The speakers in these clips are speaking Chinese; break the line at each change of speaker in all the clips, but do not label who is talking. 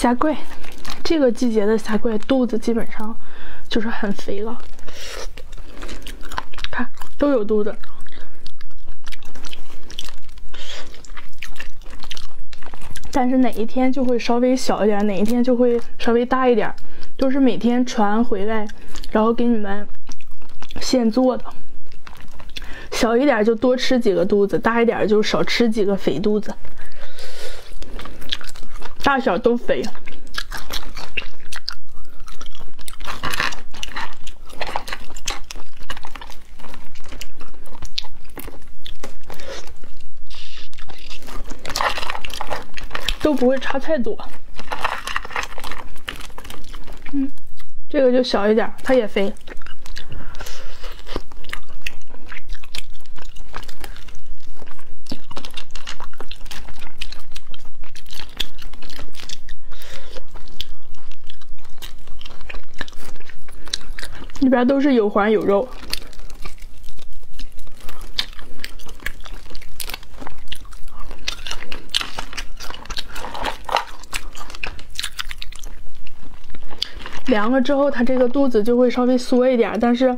虾怪，这个季节的虾怪肚子基本上就是很肥了，看都有肚子。但是哪一天就会稍微小一点，哪一天就会稍微大一点，都是每天传回来，然后给你们现做的。小一点就多吃几个肚子，大一点就少吃几个肥肚子。大小都肥，都不会差太多。嗯，这个就小一点，它也肥。里边都是有环有肉，凉了之后，它这个肚子就会稍微缩一点，但是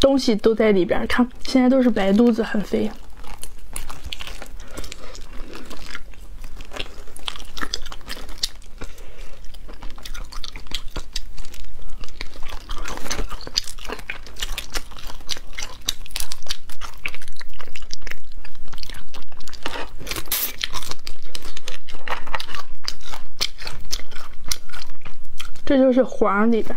东西都在里边。看，现在都是白肚子，很肥。这就是黄里边